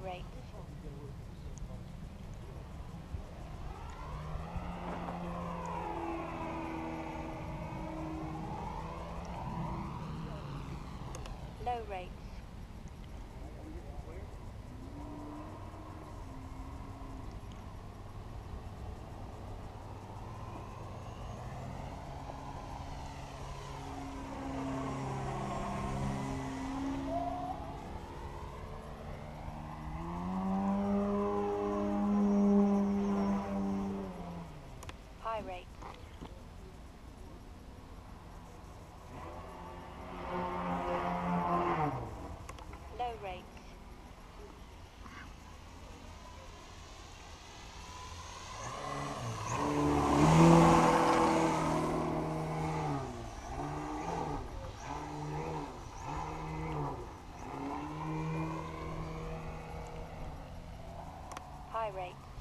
rate. Low rates. High rate. Low. High rate.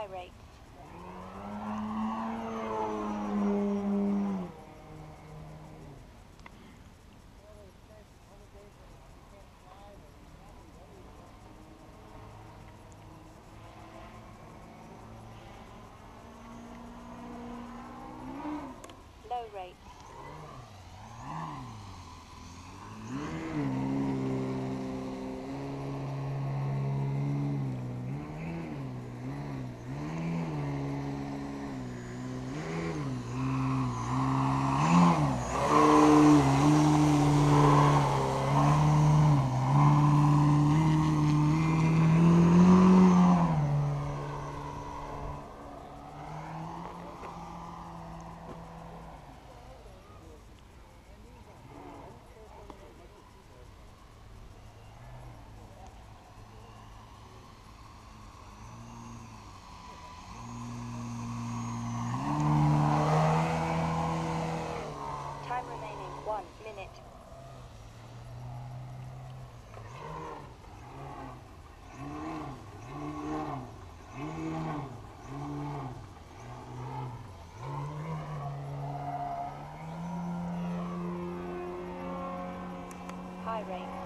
High rates. Rate.